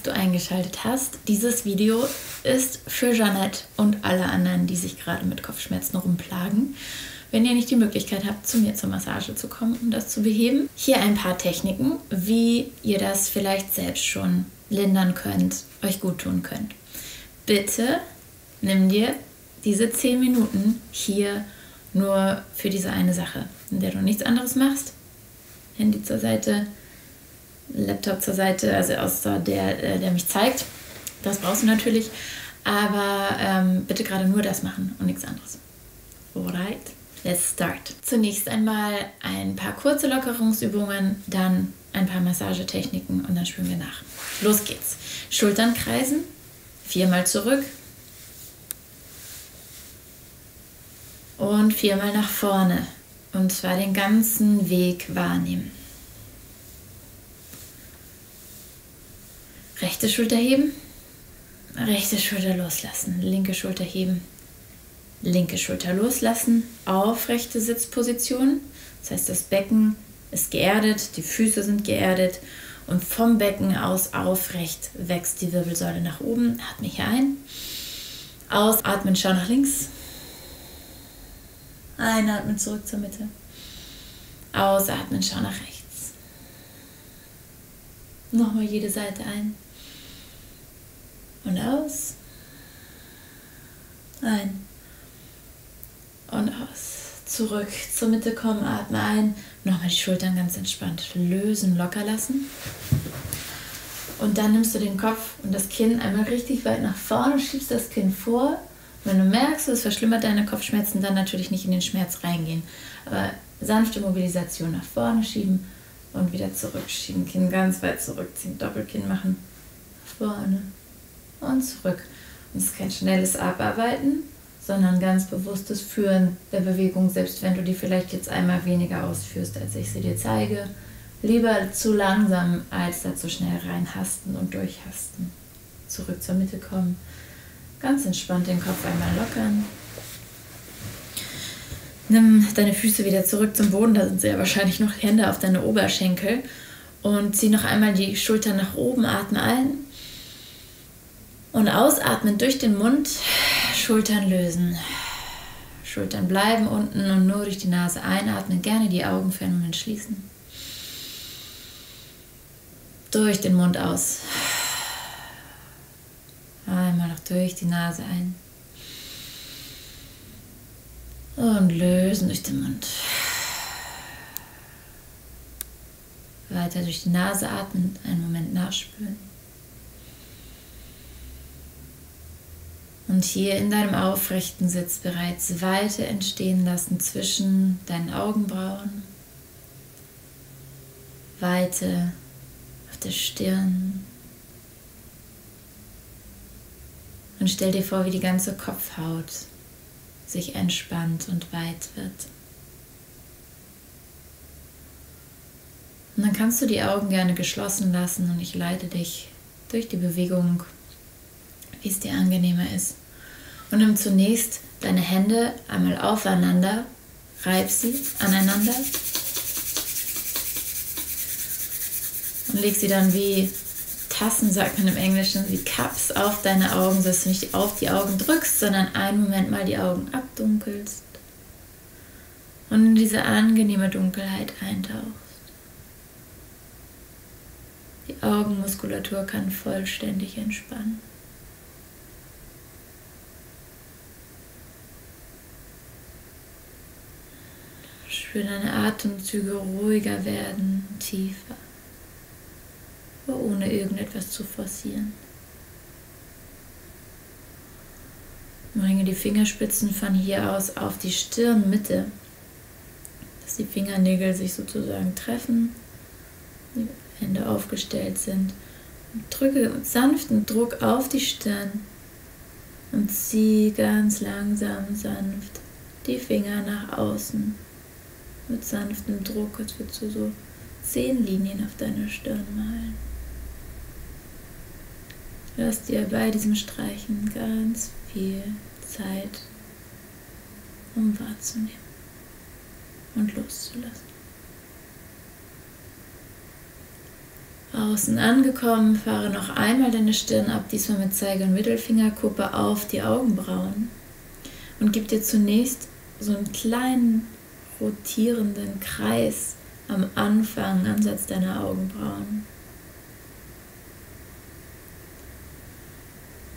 Dass du eingeschaltet hast. Dieses Video ist für Jeanette und alle anderen, die sich gerade mit Kopfschmerzen rumplagen. Wenn ihr nicht die Möglichkeit habt, zu mir zur Massage zu kommen, um das zu beheben, hier ein paar Techniken, wie ihr das vielleicht selbst schon lindern könnt, euch gut tun könnt. Bitte nimm dir diese 10 Minuten hier nur für diese eine Sache, in der du nichts anderes machst. Handy zur Seite, Laptop zur Seite, also außer der, äh, der mich zeigt. Das brauchst du natürlich. Aber ähm, bitte gerade nur das machen und nichts anderes. Alright, let's start. Zunächst einmal ein paar kurze Lockerungsübungen, dann ein paar Massagetechniken und dann spüren wir nach. Los geht's. Schultern kreisen, viermal zurück und viermal nach vorne. Und zwar den ganzen Weg wahrnehmen. Rechte Schulter heben, rechte Schulter loslassen, linke Schulter heben, linke Schulter loslassen, aufrechte Sitzposition. Das heißt, das Becken ist geerdet, die Füße sind geerdet und vom Becken aus aufrecht wächst die Wirbelsäule nach oben. Atme hier ein. Ausatmen, schau nach links. Einatmen, zurück zur Mitte. Ausatmen, schau nach rechts. Nochmal jede Seite ein. Und aus. Ein. Und aus. Zurück zur Mitte kommen, atme ein. Nochmal die Schultern ganz entspannt lösen, locker lassen. Und dann nimmst du den Kopf und das Kinn einmal richtig weit nach vorne, schiebst das Kinn vor. Wenn du merkst, es verschlimmert deine Kopfschmerzen, dann natürlich nicht in den Schmerz reingehen. Aber sanfte Mobilisation nach vorne schieben und wieder zurückschieben. Kinn ganz weit zurückziehen, Doppelkinn machen. Vorne und zurück. Und es ist kein schnelles Abarbeiten, sondern ganz bewusstes Führen der Bewegung, selbst wenn du die vielleicht jetzt einmal weniger ausführst, als ich sie dir zeige. Lieber zu langsam, als da zu schnell reinhasten und durchhasten. Zurück zur Mitte kommen. Ganz entspannt den Kopf einmal lockern. Nimm deine Füße wieder zurück zum Boden, da sind sie ja wahrscheinlich noch Hände auf deine Oberschenkel. Und zieh noch einmal die Schultern nach oben, atme ein und ausatmen durch den Mund, Schultern lösen. Schultern bleiben unten und nur durch die Nase einatmen. Gerne die Augen für einen Moment schließen. Durch den Mund aus. Einmal noch durch die Nase ein. Und lösen durch den Mund. Weiter durch die Nase atmen, einen Moment nachspüren. Und hier in deinem aufrechten Sitz bereits Weite entstehen lassen zwischen deinen Augenbrauen, Weite auf der Stirn. Und stell dir vor, wie die ganze Kopfhaut sich entspannt und weit wird. Und dann kannst du die Augen gerne geschlossen lassen und ich leite dich durch die Bewegung, wie es dir angenehmer ist. Und nimm zunächst deine Hände einmal aufeinander, reib sie aneinander und leg sie dann wie Tassen, sagt man im Englischen, wie Cups auf deine Augen, dass du nicht auf die Augen drückst, sondern einen Moment mal die Augen abdunkelst und in diese angenehme Dunkelheit eintauchst. Die Augenmuskulatur kann vollständig entspannen. Spür deine Atemzüge ruhiger werden, tiefer, aber ohne irgendetwas zu forcieren. Bringe die Fingerspitzen von hier aus auf die Stirnmitte, dass die Fingernägel sich sozusagen treffen, die Hände aufgestellt sind. Und drücke mit sanftem Druck auf die Stirn und zieh ganz langsam sanft die Finger nach außen mit sanftem Druck, als würdest du so zehn Linien auf deiner Stirn malen. Lass dir bei diesem Streichen ganz viel Zeit, um wahrzunehmen und loszulassen. Außen angekommen, fahre noch einmal deine Stirn ab, diesmal mit Zeige- und Mittelfingerkuppe auf die Augenbrauen und gib dir zunächst so einen kleinen rotierenden Kreis am Anfang, Ansatz deiner Augenbrauen.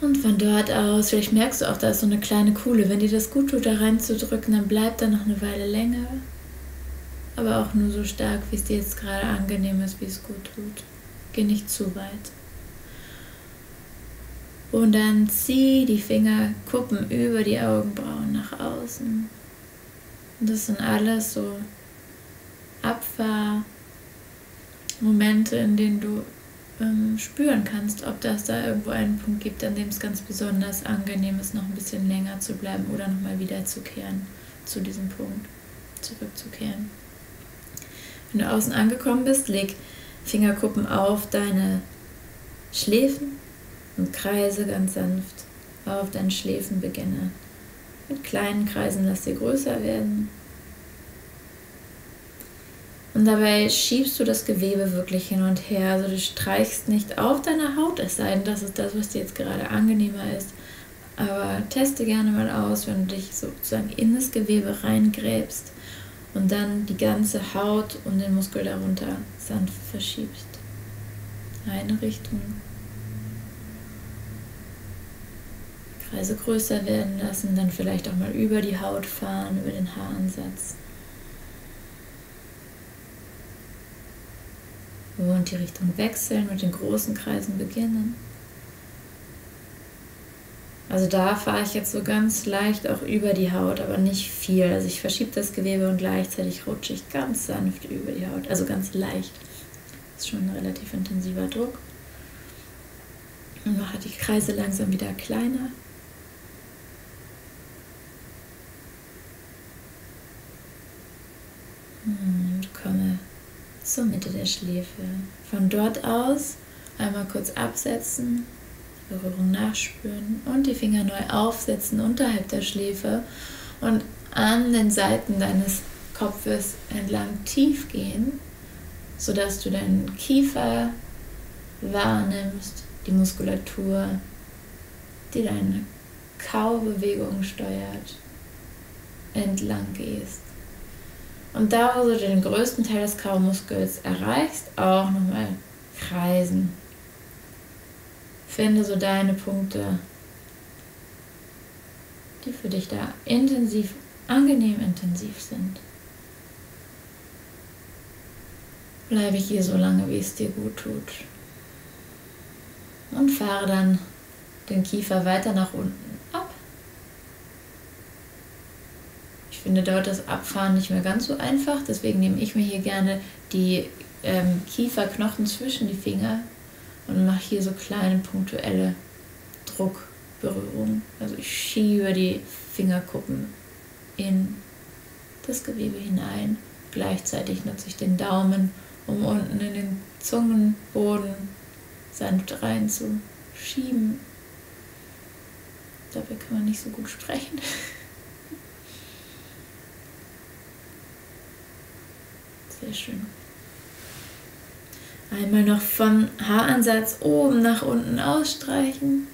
Und von dort aus, vielleicht merkst du auch, da ist so eine kleine Kuhle. Wenn dir das gut tut, da reinzudrücken, dann bleibt da noch eine Weile länger. Aber auch nur so stark, wie es dir jetzt gerade angenehm ist, wie es gut tut. Geh nicht zu weit. Und dann zieh die Fingerkuppen über die Augenbrauen nach außen. Das sind alles so Abfahrmomente, in denen du ähm, spüren kannst, ob das da irgendwo einen Punkt gibt, an dem es ganz besonders angenehm ist, noch ein bisschen länger zu bleiben oder nochmal wiederzukehren zu diesem Punkt, zurückzukehren. Wenn du außen angekommen bist, leg Fingerkuppen auf deine Schläfen und kreise ganz sanft auf deinen Schläfen beginne. Mit kleinen Kreisen lass sie größer werden und dabei schiebst du das Gewebe wirklich hin und her. Also du streichst nicht auf deiner Haut, es sei denn, das ist das, was dir jetzt gerade angenehmer ist. Aber teste gerne mal aus, wenn du dich sozusagen in das Gewebe reingräbst und dann die ganze Haut und den Muskel darunter sanft verschiebst. Eine Richtung. Kreise größer werden lassen, dann vielleicht auch mal über die Haut fahren, über den Haaransatz. Und die Richtung wechseln, mit den großen Kreisen beginnen. Also da fahre ich jetzt so ganz leicht auch über die Haut, aber nicht viel. Also ich verschiebe das Gewebe und gleichzeitig rutsche ich ganz sanft über die Haut. Also ganz leicht. Das ist schon ein relativ intensiver Druck. Und mache die Kreise langsam wieder kleiner. Und komme zur Mitte der Schläfe. Von dort aus einmal kurz absetzen, Berührung nachspüren und die Finger neu aufsetzen unterhalb der Schläfe und an den Seiten deines Kopfes entlang tief gehen, sodass du deinen Kiefer wahrnimmst, die Muskulatur, die deine Kaubewegung steuert, entlang gehst. Und da, wo du den größten Teil des Kaumuskels erreichst, auch nochmal kreisen. Finde so deine Punkte, die für dich da intensiv, angenehm intensiv sind. Bleibe hier so lange, wie es dir gut tut. Und fahre dann den Kiefer weiter nach unten finde dort das Abfahren nicht mehr ganz so einfach. Deswegen nehme ich mir hier gerne die ähm, Kieferknochen zwischen die Finger und mache hier so kleine punktuelle Druckberührungen. Also ich schiebe die Fingerkuppen in das Gewebe hinein. Gleichzeitig nutze ich den Daumen, um unten in den Zungenboden sanft reinzuschieben. Dabei kann man nicht so gut sprechen. Sehr schön. Einmal noch vom Haaransatz oben nach unten ausstreichen.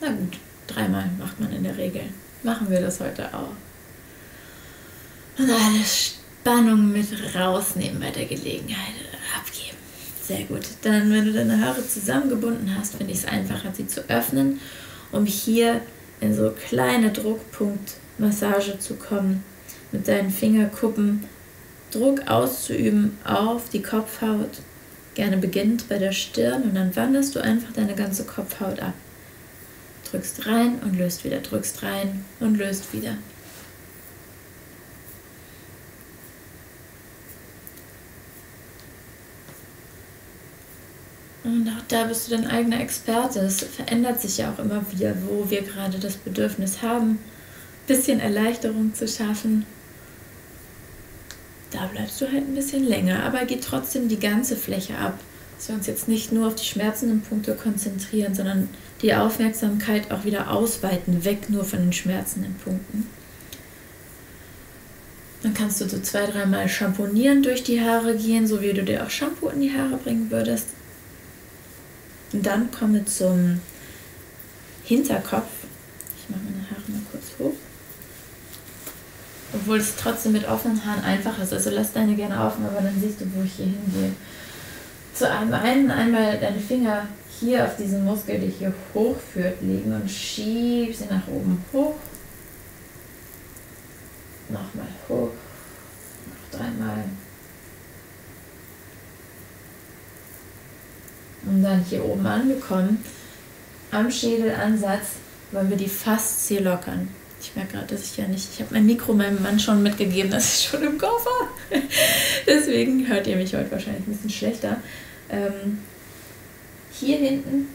Na gut, dreimal macht man in der Regel. Machen wir das heute auch. Und alle Spannung mit rausnehmen bei der Gelegenheit. Abgeben. Sehr gut. Dann, wenn du deine Haare zusammengebunden hast, finde ich es einfacher, sie zu öffnen, um hier in so kleine Druckpunktmassage zu kommen. Mit deinen Fingerkuppen Druck auszuüben auf die Kopfhaut. Gerne beginnt bei der Stirn und dann wanderst du einfach deine ganze Kopfhaut ab. Drückst rein und löst wieder, drückst rein und löst wieder. Und auch da bist du dein eigener Experte. Es verändert sich ja auch immer wieder, wo wir gerade das Bedürfnis haben, ein bisschen Erleichterung zu schaffen da bleibst du halt ein bisschen länger, aber geht trotzdem die ganze Fläche ab. Dass wir uns jetzt nicht nur auf die schmerzenden Punkte konzentrieren, sondern die Aufmerksamkeit auch wieder ausweiten, weg nur von den schmerzenden Punkten. Dann kannst du so zwei, dreimal shampoonieren durch die Haare gehen, so wie du dir auch Shampoo in die Haare bringen würdest. Und dann kommen wir zum Hinterkopf. Ich mache meine Haare mal kurz hoch. Obwohl es trotzdem mit offenen Haaren einfach ist. Also lass deine gerne offen, aber dann siehst du, wo ich hier hingehe. Zu einem einen einmal deine Finger hier auf diesen Muskel, der hier hochführt, legen und schieb sie nach oben hoch. Nochmal hoch. Noch dreimal. Und dann hier oben angekommen, am Schädelansatz wollen wir die Faszie lockern. Ich merke gerade, dass ich ja nicht. Ich habe mein Mikro meinem Mann schon mitgegeben, das ist schon im Koffer. Deswegen hört ihr mich heute wahrscheinlich ein bisschen schlechter. Ähm, hier hinten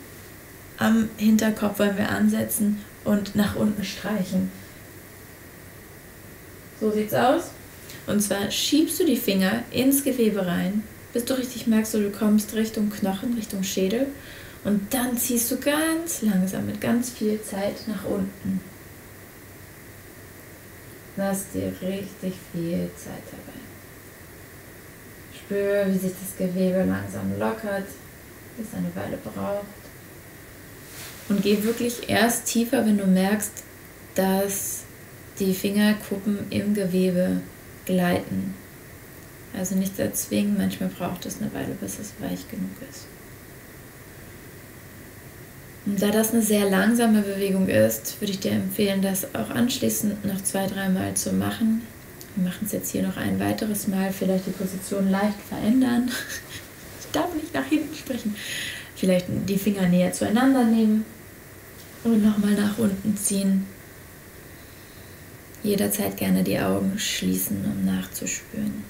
am Hinterkopf wollen wir ansetzen und nach unten streichen. So sieht's aus. Und zwar schiebst du die Finger ins Gewebe rein, bis du richtig merkst, du kommst Richtung Knochen, Richtung Schädel. Und dann ziehst du ganz langsam mit ganz viel Zeit nach unten. Lass dir richtig viel Zeit dabei. Spür, wie sich das Gewebe langsam lockert, wie es eine Weile braucht. Und geh wirklich erst tiefer, wenn du merkst, dass die Fingerkuppen im Gewebe gleiten. Also nicht erzwingen, manchmal braucht es eine Weile, bis es weich genug ist. Und da das eine sehr langsame Bewegung ist, würde ich dir empfehlen, das auch anschließend noch zwei, dreimal zu machen. Wir machen es jetzt hier noch ein weiteres Mal, vielleicht die Position leicht verändern. Ich darf nicht nach hinten sprechen. Vielleicht die Finger näher zueinander nehmen und nochmal nach unten ziehen. Jederzeit gerne die Augen schließen, um nachzuspüren.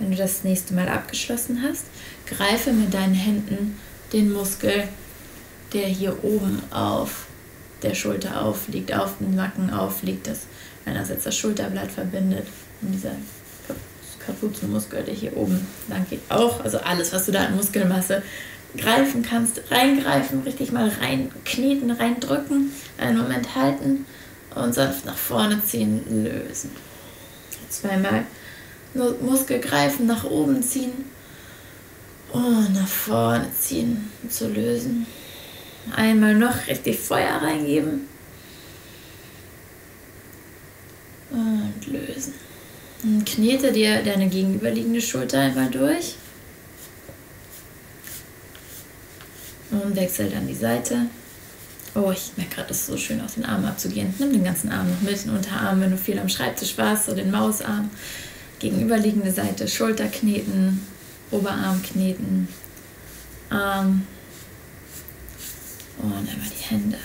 Wenn du das nächste Mal abgeschlossen hast, greife mit deinen Händen den Muskel, der hier oben auf der Schulter aufliegt, auf dem Nacken aufliegt, das einerseits das Schulterblatt verbindet und dieser Kapuzenmuskel, der hier oben lang geht, auch. Also alles, was du da an Muskelmasse greifen kannst, reingreifen, richtig mal reinkneten, reindrücken, einen Moment halten und sanft nach vorne ziehen, lösen. Zweimal Muskel greifen, nach oben ziehen und nach vorne ziehen, zu lösen. Einmal noch richtig Feuer reingeben und lösen. Und knete dir deine gegenüberliegende Schulter einmal durch und wechsel dann die Seite. Oh, ich merke gerade, es ist so schön aus den Armen abzugehen. Nimm den ganzen Arm noch mit, den Unterarm, wenn du viel am Schreibtisch warst, so den Mausarm gegenüberliegende Seite Schulter kneten, Oberarm kneten, Arm und einmal die Hände.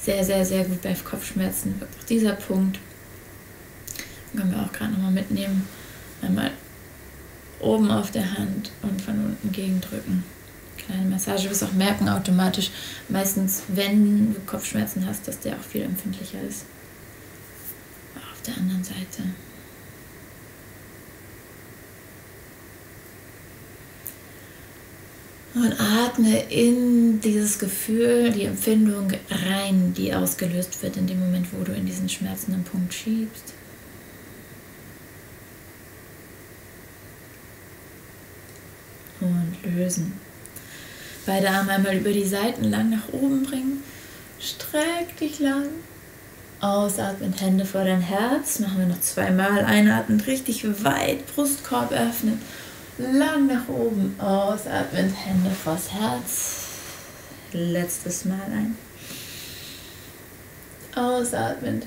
Sehr, sehr, sehr gut bei Kopfschmerzen wirkt auch dieser Punkt. Den können wir auch gerade nochmal mitnehmen. Einmal oben auf der Hand und von unten gegendrücken. Kleine Massage, du wirst auch merken automatisch, meistens, wenn du Kopfschmerzen hast, dass der auch viel empfindlicher ist. Auch auf der anderen Seite. Und atme in dieses Gefühl, die Empfindung rein, die ausgelöst wird in dem Moment, wo du in diesen schmerzenden Punkt schiebst. Und lösen. Beide Arme einmal über die Seiten lang nach oben bringen. Streck dich lang. Ausatmen, Hände vor dein Herz. Machen wir noch zweimal. Einatmen, richtig weit, Brustkorb öffnen lang nach oben. Ausatmen, Hände vors Herz. Letztes Mal ein. Ausatmend,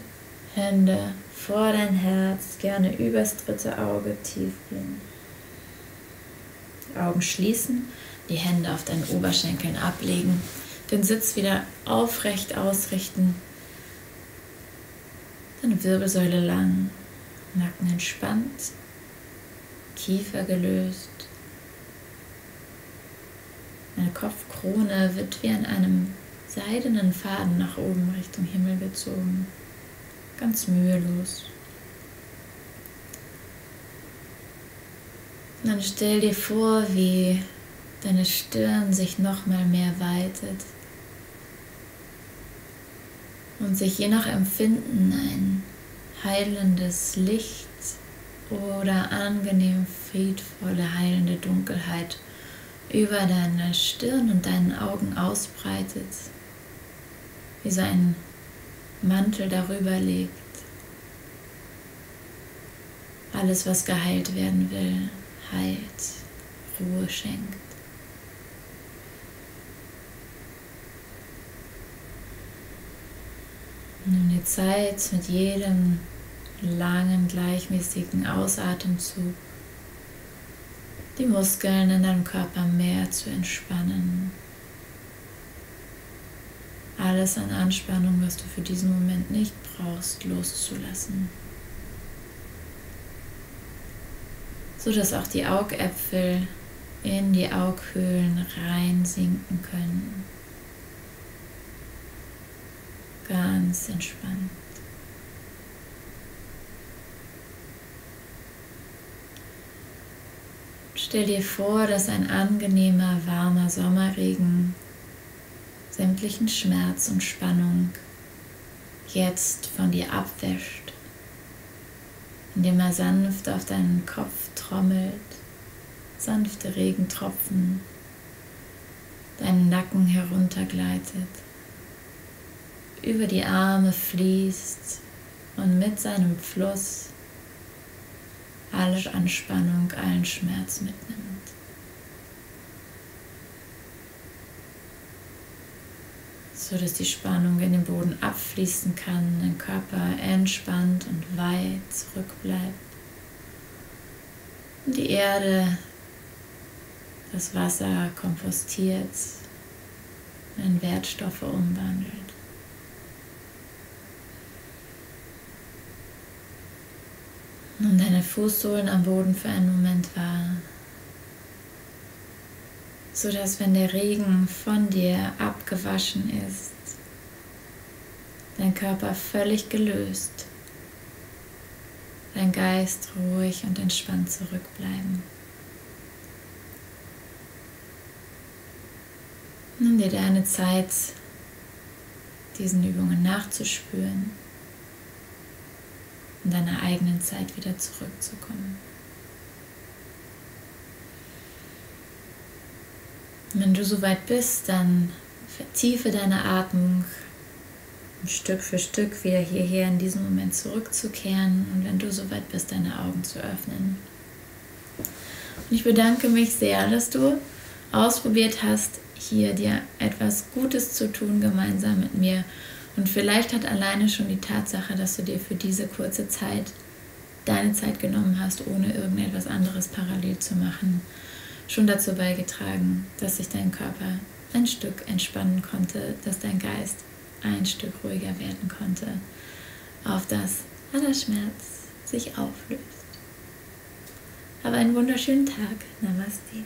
Hände vor dein Herz, gerne übers dritte Auge tief bringen. Augen schließen, die Hände auf deinen Oberschenkeln ablegen, den Sitz wieder aufrecht ausrichten, deine Wirbelsäule lang, Nacken entspannt, Kiefer gelöst. Meine Kopfkrone wird wie an einem seidenen Faden nach oben Richtung Himmel gezogen. Ganz mühelos. Und dann stell dir vor, wie deine Stirn sich noch mal mehr weitet und sich je nach Empfinden ein heilendes Licht oder angenehm friedvolle, heilende Dunkelheit über deine Stirn und deinen Augen ausbreitet, wie so ein Mantel darüber legt. Alles, was geheilt werden will, heilt, Ruhe schenkt. Nimm dir Zeit mit jedem langen, gleichmäßigen Ausatemzug die Muskeln in deinem Körper mehr zu entspannen. Alles an Anspannung, was du für diesen Moment nicht brauchst, loszulassen. So dass auch die Augäpfel in die Aughöhlen reinsinken können. Ganz entspannt. Stell dir vor, dass ein angenehmer, warmer Sommerregen sämtlichen Schmerz und Spannung jetzt von dir abwäscht, indem er sanft auf deinen Kopf trommelt, sanfte Regentropfen deinen Nacken heruntergleitet, über die Arme fließt und mit seinem Fluss alle Anspannung, allen Schmerz mitnimmt. So dass die Spannung in den Boden abfließen kann, dein Körper entspannt und weit zurückbleibt. Und die Erde, das Wasser kompostiert, in Wertstoffe umwandelt. Und deine Fußsohlen am Boden für einen Moment wahr. So dass wenn der Regen von dir abgewaschen ist, dein Körper völlig gelöst, dein Geist ruhig und entspannt zurückbleiben. Nimm dir deine Zeit, diesen Übungen nachzuspüren in deiner eigenen Zeit wieder zurückzukommen. Wenn du soweit bist, dann vertiefe deine Atmung Stück für Stück wieder hierher in diesem Moment zurückzukehren und wenn du soweit bist, deine Augen zu öffnen. Und ich bedanke mich sehr, dass du ausprobiert hast, hier dir etwas Gutes zu tun gemeinsam mit mir und vielleicht hat alleine schon die Tatsache, dass du dir für diese kurze Zeit deine Zeit genommen hast, ohne irgendetwas anderes parallel zu machen, schon dazu beigetragen, dass sich dein Körper ein Stück entspannen konnte, dass dein Geist ein Stück ruhiger werden konnte, auf das aller Schmerz sich auflöst. Hab einen wunderschönen Tag. Namaste.